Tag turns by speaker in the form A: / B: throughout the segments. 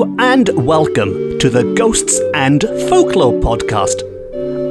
A: And welcome to the Ghosts and Folklore podcast.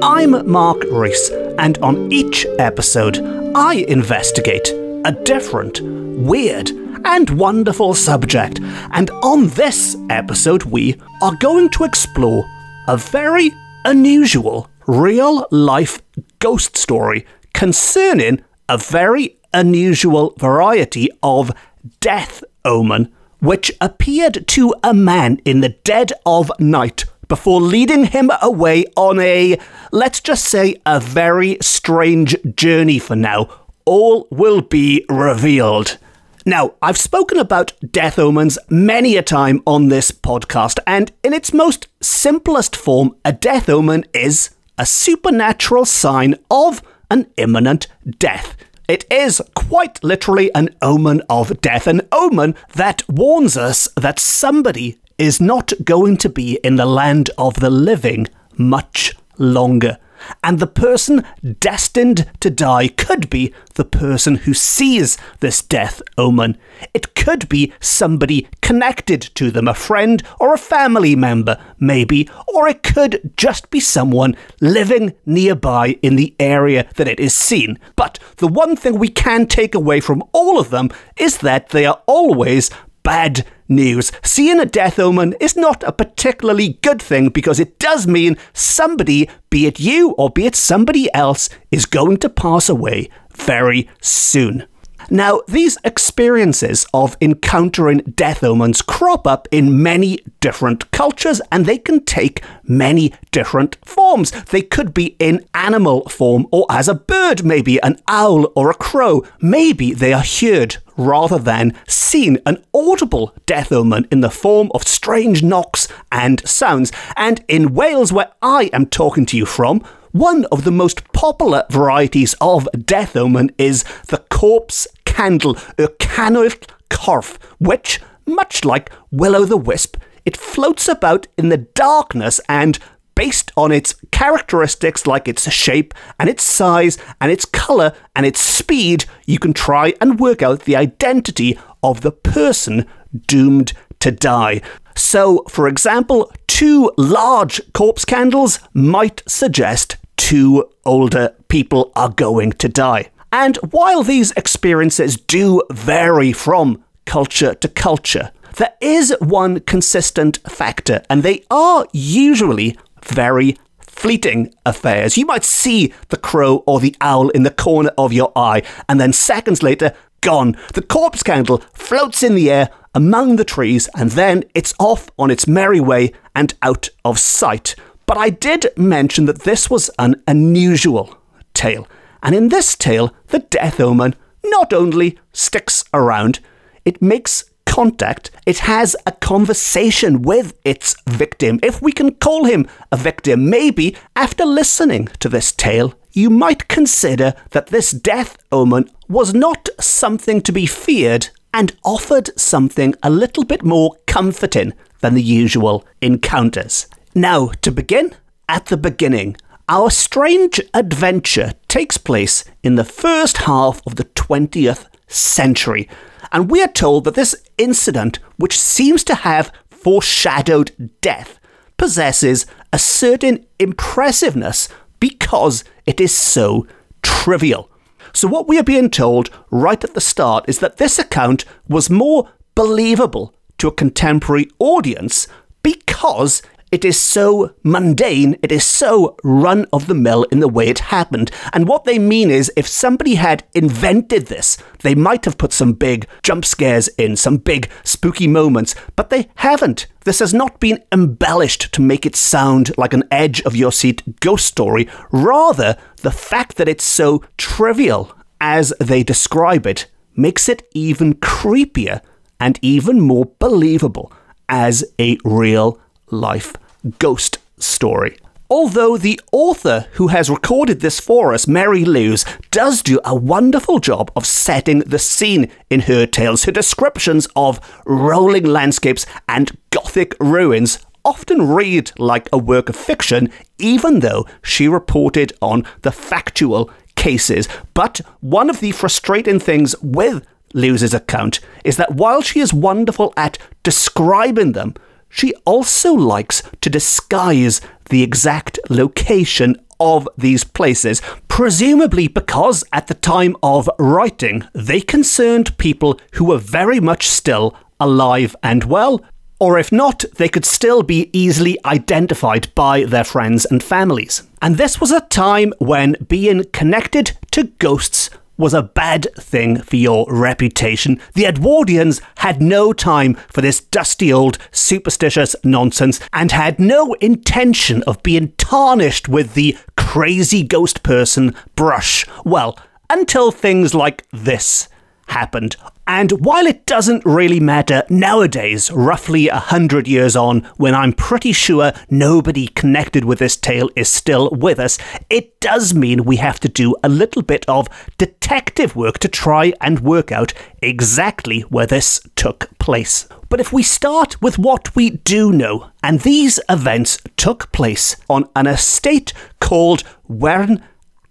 A: I'm Mark Rees, and on each episode, I investigate a different, weird, and wonderful subject. And on this episode, we are going to explore a very unusual, real life ghost story concerning a very unusual variety of death omen which appeared to a man in the dead of night before leading him away on a, let's just say, a very strange journey for now. All will be revealed. Now, I've spoken about death omens many a time on this podcast, and in its most simplest form, a death omen is a supernatural sign of an imminent death. It is quite literally an omen of death, an omen that warns us that somebody is not going to be in the land of the living much longer and the person destined to die could be the person who sees this death omen. It could be somebody connected to them, a friend or a family member, maybe, or it could just be someone living nearby in the area that it is seen. But the one thing we can take away from all of them is that they are always bad news. Seeing a death omen is not a particularly good thing because it does mean somebody, be it you or be it somebody else, is going to pass away very soon. Now, these experiences of encountering death omens crop up in many different cultures and they can take many different forms. They could be in animal form or as a bird, maybe an owl or a crow. Maybe they are heard rather than seen, an audible death omen in the form of strange knocks and sounds. And in Wales, where I am talking to you from, one of the most popular varieties of death omen is the corpse candle, y canwyll corff, which, much like will-o'-the-wisp, it floats about in the darkness and based on its characteristics like its shape and its size and its colour and its speed, you can try and work out the identity of the person doomed to die. So, for example, two large corpse candles might suggest two older people are going to die. And while these experiences do vary from culture to culture, there is one consistent factor, and they are usually very fleeting affairs. You might see the crow or the owl in the corner of your eye, and then seconds later, gone. The corpse candle floats in the air among the trees, and then it's off on its merry way and out of sight. But I did mention that this was an unusual tale. And in this tale, the death omen not only sticks around, it makes contact, it has a conversation with its victim. If we can call him a victim, maybe after listening to this tale, you might consider that this death omen was not something to be feared and offered something a little bit more comforting than the usual encounters. Now, to begin, at the beginning, our strange adventure takes place in the first half of the 20th century, and we are told that this incident, which seems to have foreshadowed death, possesses a certain impressiveness because it is so trivial. So, what we are being told right at the start is that this account was more believable to a contemporary audience because it is so mundane, it is so run of the mill in the way it happened. And what they mean is if somebody had invented this, they might have put some big jump scares in, some big spooky moments, but they haven't. This has not been embellished to make it sound like an edge of your seat ghost story. Rather, the fact that it's so trivial as they describe it makes it even creepier and even more believable as a real life ghost story. Although the author who has recorded this for us, Mary Lewes, does do a wonderful job of setting the scene in her tales, her descriptions of rolling landscapes and gothic ruins often read like a work of fiction, even though she reported on the factual cases. But one of the frustrating things with Lewes's account is that while she is wonderful at describing them, she also likes to disguise the exact location of these places, presumably because at the time of writing they concerned people who were very much still alive and well, or if not, they could still be easily identified by their friends and families. And this was a time when being connected to ghosts was a bad thing for your reputation. The Edwardians had no time for this dusty old superstitious nonsense and had no intention of being tarnished with the crazy ghost person brush. Well, until things like this happened. And while it doesn't really matter nowadays, roughly a hundred years on, when I'm pretty sure nobody connected with this tale is still with us, it does mean we have to do a little bit of detective work to try and work out exactly where this took place. But if we start with what we do know, and these events took place on an estate called Wern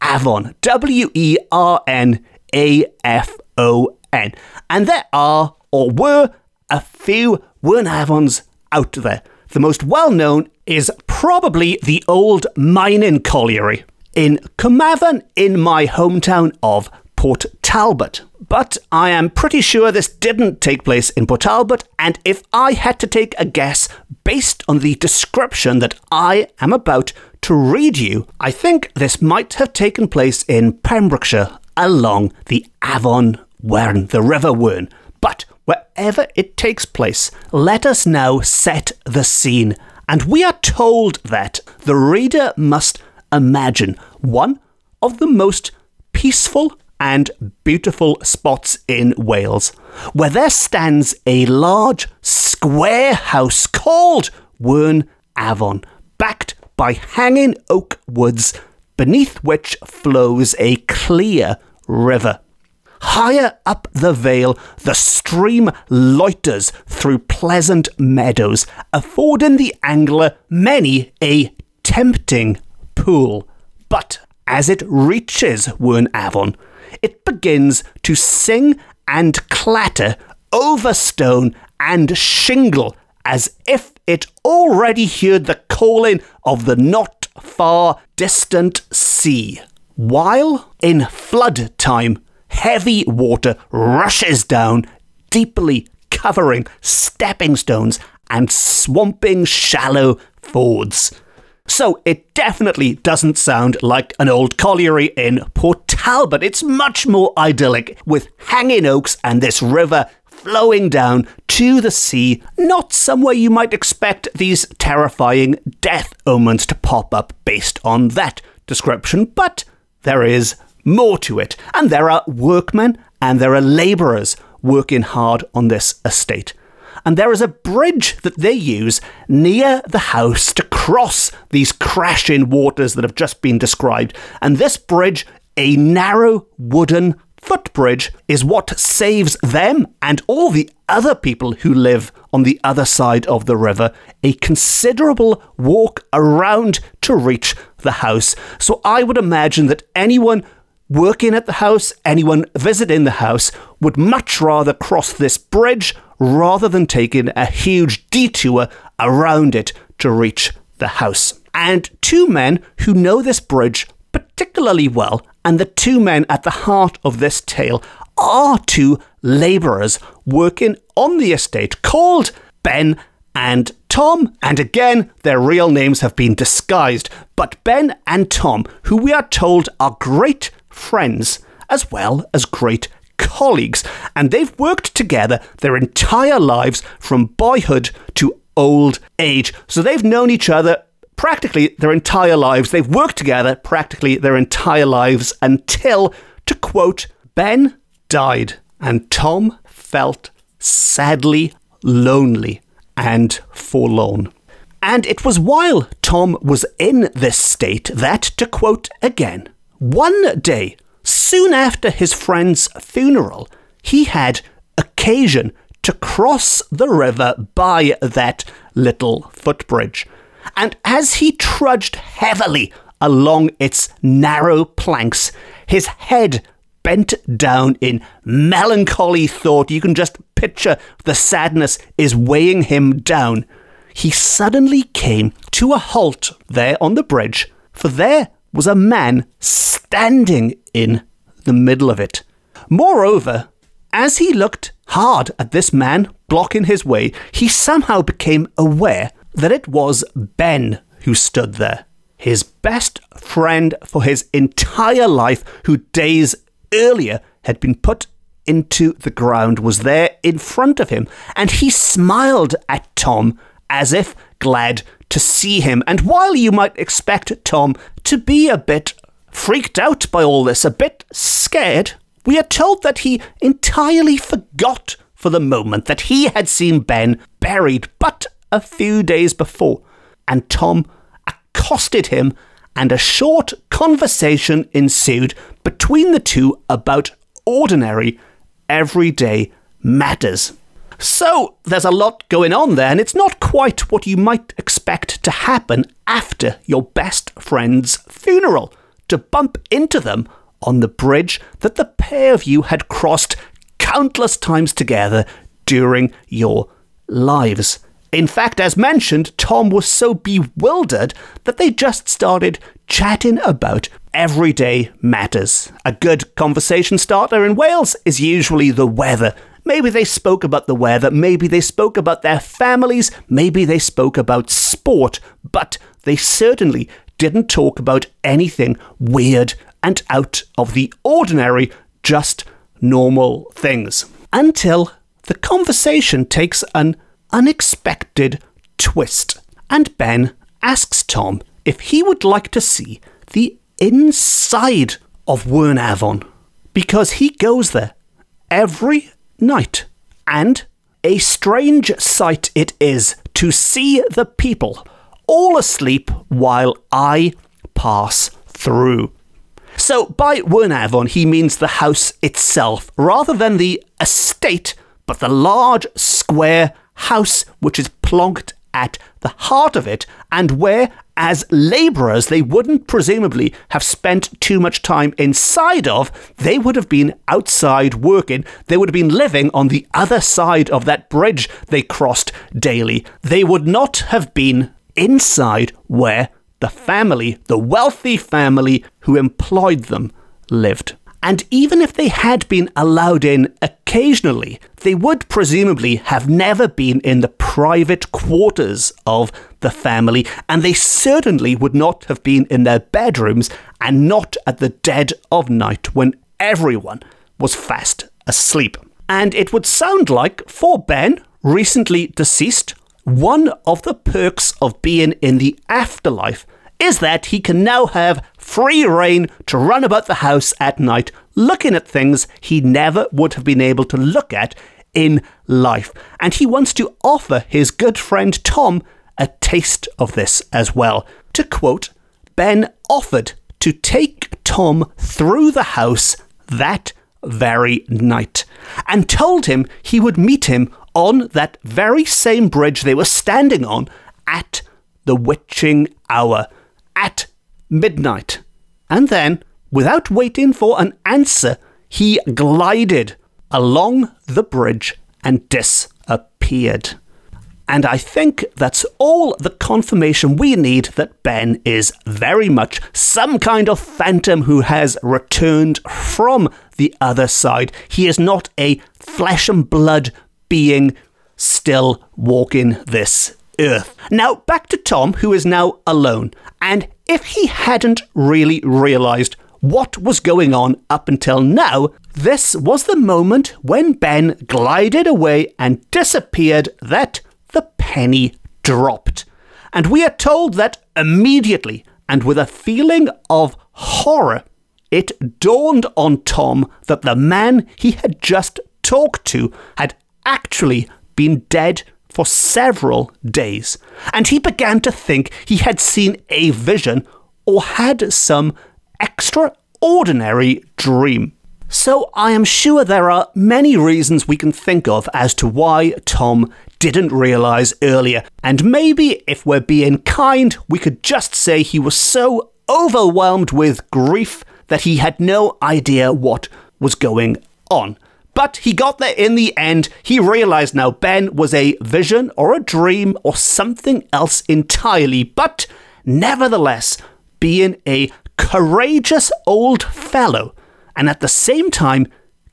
A: Afon, W E R N A F O N. And there are, or were, a few Wernafons out there. The most well known is probably the old mining colliery in Carmarthen in my hometown of Port Talbot. But I am pretty sure this didn't take place in Port Talbot, and if I had to take a guess based on the description that I am about to read you, I think this might have taken place in Pembrokeshire along the Afon Wern, the River Wern. But wherever it takes place, let us now set the scene. And we are told that the reader must imagine one of the most peaceful and beautiful spots in Wales, where there stands a large square house called Wern Afon, backed by hanging oak woods, beneath which flows a clear river. Higher up the vale, the stream loiters through pleasant meadows, affording the angler many a tempting pool. But as it reaches Wern Afon, it begins to sing and clatter over stone and shingle as if it already heard the calling of the not far distant sea. While in flood time, heavy water rushes down, deeply covering stepping stones and swamping shallow fords. So it definitely doesn't sound like an old colliery in Port Talbot. It's much more idyllic with hanging oaks and this river flowing down to the sea, not somewhere you might expect these terrifying death omens to pop up based on that description, but there is more to it. And there are workmen and there are labourers working hard on this estate. And there is a bridge that they use near the house to cross these crashing waters that have just been described. And this bridge, a narrow wooden footbridge, is what saves them and all the other people who live on the other side of the river a considerable walk around to reach the house. So I would imagine that anyone working at the house, anyone visiting the house, would much rather cross this bridge rather than taking a huge detour around it to reach the house. And two men who know this bridge particularly well, and the two men at the heart of this tale are two labourers working on the estate called Ben and Tom, and again, their real names have been disguised, but Ben and Tom, who we are told are great friends as well as great colleagues, and they've worked together their entire lives from boyhood to old age. So they've known each other practically their entire lives. They've worked together practically their entire lives until, to quote, Ben died and Tom felt sadly lonely and forlorn. And it was while Tom was in this state that, to quote again, one day, soon after his friend's funeral, he had occasion to cross the river by that little footbridge. And as he trudged heavily along its narrow planks, his head bent down in melancholy thought. You can just picture the sadness is weighing him down. He suddenly came to a halt there on the bridge, for there was a man standing in the middle of it. Moreover, as he looked hard at this man blocking his way, he somehow became aware that it was Ben who stood there. His best friend for his entire life, who days earlier had been put into the ground, was there in front of him, and he smiled at Tom as if glad to see him. And while you might expect Tom to be a bit freaked out by all this, a bit scared, we are told that he entirely forgot for the moment that he had seen Ben buried but a few days before, and Tom accosted him, and a short conversation ensued between the two about ordinary, everyday matters. So, there's a lot going on there, and it's not quite what you might expect to happen after your best friend's funeral to bump into them on the bridge that the pair of you had crossed countless times together during your lives. In fact, as mentioned, Tom was so bewildered that they just started chatting about everyday matters. A good conversation starter in Wales is usually the weather. Maybe they spoke about the weather, maybe they spoke about their families, maybe they spoke about sport, but they certainly didn't talk about anything weird and out of the ordinary, just normal things. Until the conversation takes an unexpected twist, and Ben asks Tom if he would like to see the inside of Wern Afon because he goes there every night, and a strange sight it is to see the people all asleep while I pass through. So, by Wern Afon, he means the house itself, rather than the estate, but the large square house which is plonked at the heart of it, and where, as labourers, they wouldn't presumably have spent too much time inside of, they would have been outside working. They would have been living on the other side of that bridge they crossed daily. They would not have been inside where the family, the wealthy family who employed them, lived. And even if they had been allowed in occasionally, they would presumably have never been in the private quarters of the family, and they certainly would not have been in their bedrooms and not at the dead of night when everyone was fast asleep. And it would sound like, for Ben, recently deceased, one of the perks of being in the afterlife is that he can now have free rein to run about the house at night, looking at things he never would have been able to look at in life. And he wants to offer his good friend Tom a taste of this as well. To quote, Ben offered to take Tom through the house that very night and told him he would meet him on that very same bridge they were standing on at the witching hour at midnight. And then, without waiting for an answer, he glided along the bridge and disappeared. And I think that's all the confirmation we need that Ben is very much some kind of phantom who has returned from the other side. He is not a flesh and blood being still walking this earth. Now, back to Tom, who is now alone. And if he hadn't really realised what was going on up until now, this was the moment when Ben glided away and disappeared that the penny dropped. And we are told that immediately, and with a feeling of horror, it dawned on Tom that the man he had just talked to had actually been dead for several days, and he began to think he had seen a vision or had some extraordinary dream. So I am sure there are many reasons we can think of as to why Tom didn't realise earlier, and maybe if we're being kind, we could just say he was so overwhelmed with grief that he had no idea what was going on. But he got there in the end. He realized now Ben was a vision or a dream or something else entirely. But nevertheless, being a courageous old fellow and at the same time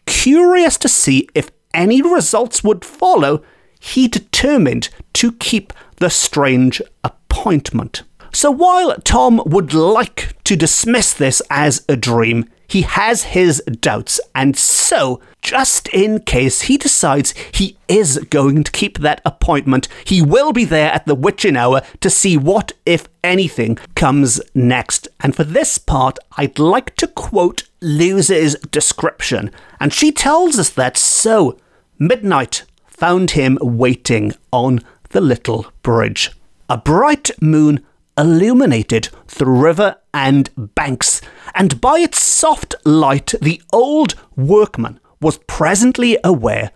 A: curious to see if any results would follow, he determined to keep the strange appointment. So while Tom would like to dismiss this as a dream, he has his doubts, and so, just in case he decides he is going to keep that appointment, he will be there at the witching hour to see what, if anything, comes next. And for this part, I'd like to quote Lewes's description, and she tells us that so, midnight found him waiting on the little bridge. A bright moon illuminated the river and banks, and by its soft light the old workman was presently aware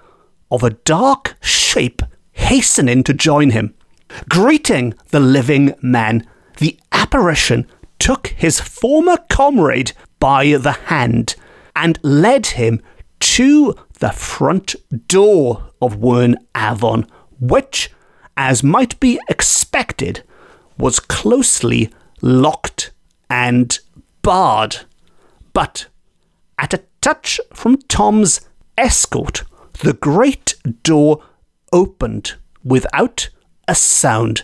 A: of a dark shape hastening to join him. Greeting the living man, the apparition took his former comrade by the hand and led him to the front door of Wern Afon, which, as might be expected, was closely locked and barred. But at a touch from Tom's escort, the great door opened without a sound,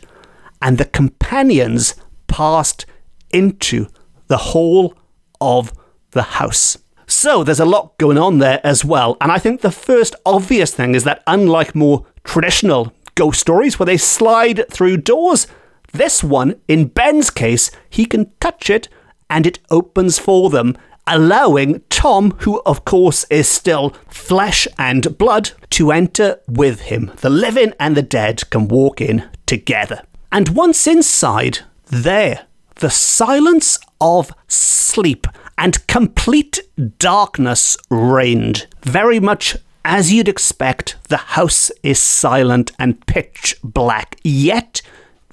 A: and the companions passed into the hall of the house. So there's a lot going on there as well, and I think the first obvious thing is that unlike more traditional ghost stories where they slide through doors, this one, in Ben's case, he can touch it and it opens for them, allowing Tom, who of course is still flesh and blood, to enter with him. The living and the dead can walk in together. And once inside, there, the silence of sleep and complete darkness reigned. Very much as you'd expect, the house is silent and pitch black, yet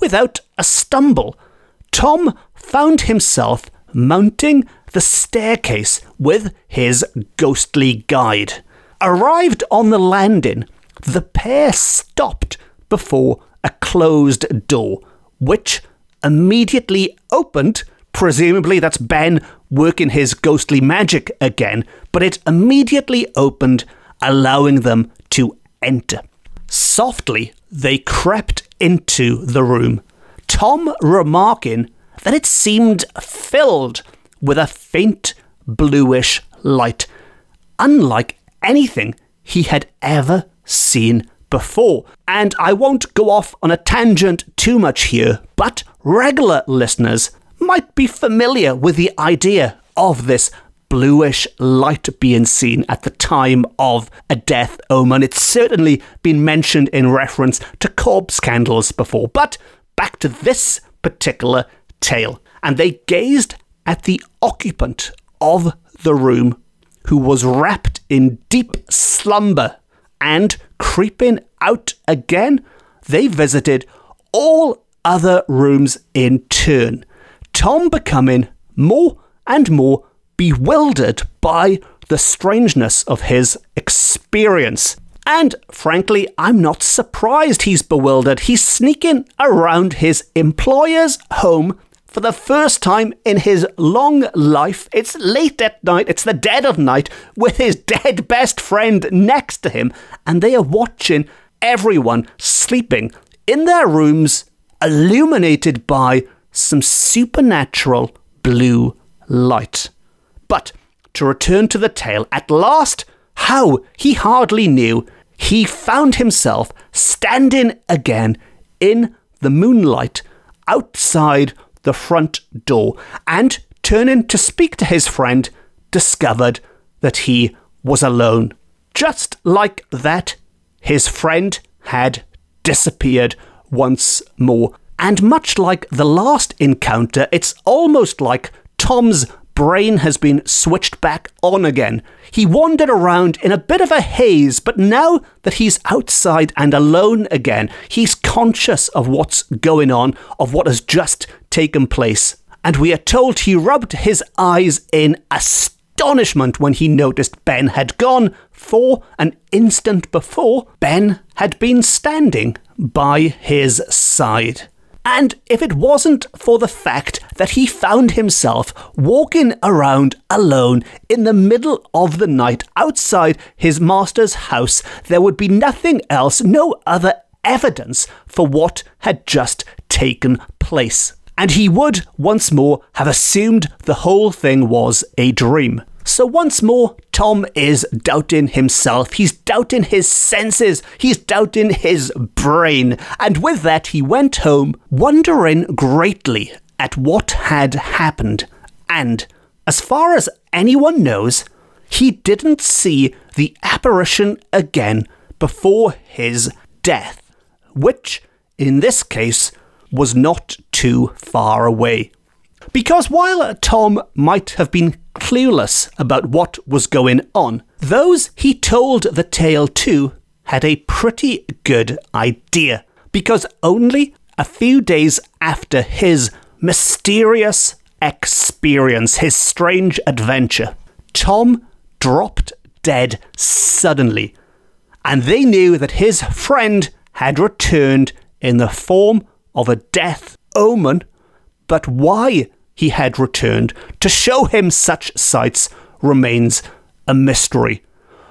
A: without a stumble, Tom found himself mounting the staircase with his ghostly guide. Arrived on the landing, the pair stopped before a closed door, which immediately opened. Presumably, that's Ben working his ghostly magic again, but it immediately opened, allowing them to enter. Softly, they crept into the room, Tom remarking that it seemed filled with a faint bluish light, unlike anything he had ever seen before. And I won't go off on a tangent too much here, but regular listeners might be familiar with the idea of this bluish light being seen at the time of a death omen. It's certainly been mentioned in reference to corpse candles before, but back to this particular tale. And they gazed at the occupant of the room, who was wrapped in deep slumber, and creeping out again, they visited all other rooms in turn, Tom becoming more and more bewildered by the strangeness of his experience. And frankly, I'm not surprised he's bewildered. He's sneaking around his employer's home for the first time in his long life. It's late at night, it's the dead of night, with his dead best friend next to him, and they are watching everyone sleeping in their rooms, illuminated by some supernatural blue light. But to return to the tale, at last, how he hardly knew, he found himself standing again in the moonlight outside the front door and, turning to speak to his friend, discovered that he was alone. Just like that, his friend had disappeared once more. And much like the last encounter, it's almost like Tom's brain has been switched back on again. He wandered around in a bit of a haze, but now that he's outside and alone again, he's conscious of what's going on, of what has just taken place. And we are told he rubbed his eyes in astonishment when he noticed Ben had gone, for an instant before, Ben had been standing by his side. And if it wasn't for the fact that he found himself walking around alone in the middle of the night outside his master's house, there would be nothing else, no other evidence for what had just taken place. And he would, once more, have assumed the whole thing was a dream. So once more, Tom is doubting himself. He's doubting his senses. He's doubting his brain. And with that, he went home, wondering greatly at what had happened. And, as far as anyone knows, he didn't see the apparition again before his death, which, in this case, was not too far away. Because while Tom might have been clueless about what was going on, those he told the tale to had a pretty good idea. Because only a few days after his mysterious experience, his strange adventure, Tom dropped dead suddenly. And they knew that his friend had returned in the form of a death omen, but why he had returned to show him such sights remains a mystery.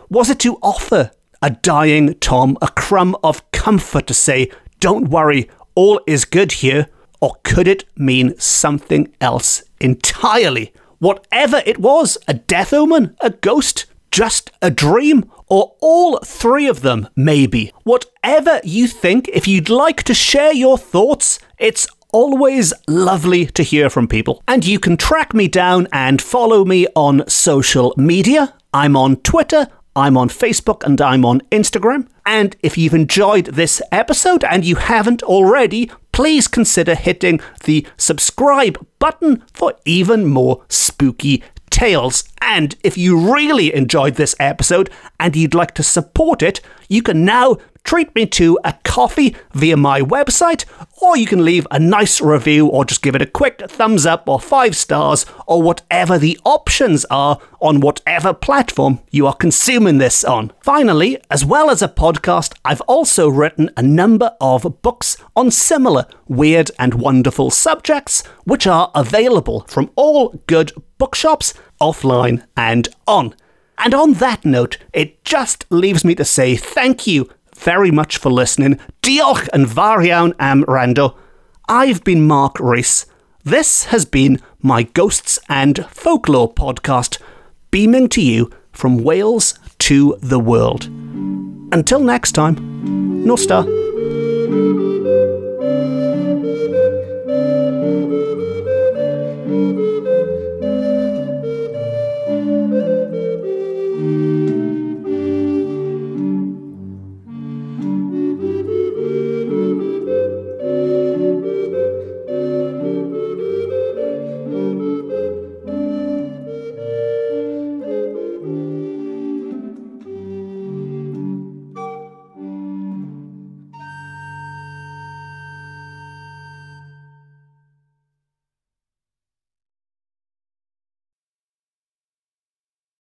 A: Was it to offer a dying Tom a crumb of comfort to say, Don't worry, all is good here? Or could it mean something else entirely? Whatever it was, a death omen, a ghost, just a dream, or all three of them, maybe. Whatever you think, if you'd like to share your thoughts, it's always lovely to hear from people. And you can track me down and follow me on social media. I'm on Twitter, I'm on Facebook, and I'm on Instagram. And if you've enjoyed this episode and you haven't already, please consider hitting the subscribe button for even more spooky tales. And if you really enjoyed this episode and you'd like to support it, you can now treat me to a coffee via my website, or you can leave a nice review or just give it a quick thumbs up or five stars or whatever the options are on whatever platform you are consuming this on. Finally, as well as a podcast, I've also written a number of books on similar weird and wonderful subjects, which are available from all good bookshops, offline and on. And on that note, it just leaves me to say thank you very much for listening. Diolch yn fawr iawn am wrando. I've been Mark Rees. This has been my Ghosts and Folklore podcast, beaming to you from Wales to the world. Until next time, Nos da.